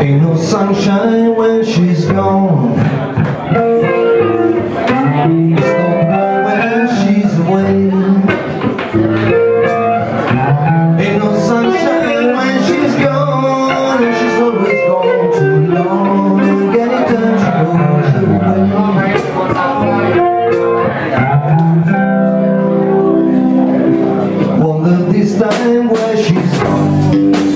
Ain't no sunshine sol